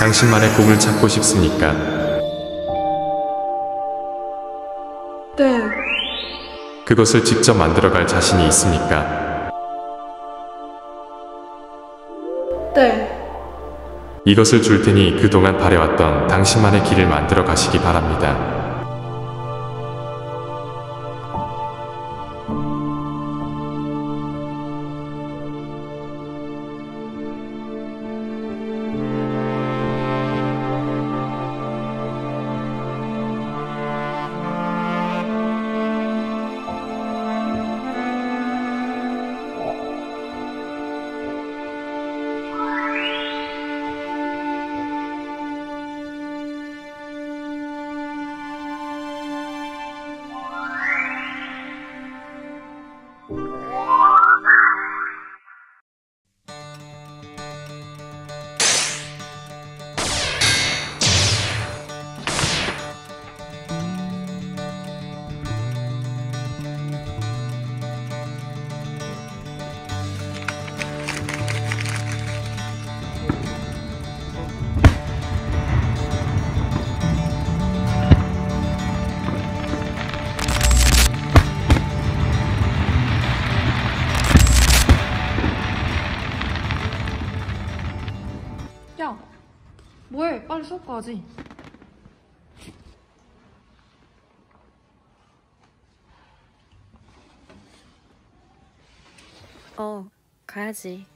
당신만의 꿈을 찾고 싶습니까? 네, 그것을 직접 만들어갈 자신이 있습니까? 네. 이것을 줄 테니 그동안 바래왔던 당신만의 길을 만들어 가시기 바랍니다. 야, 뭐해? 빨리 수업 가야지. 어, 가야지.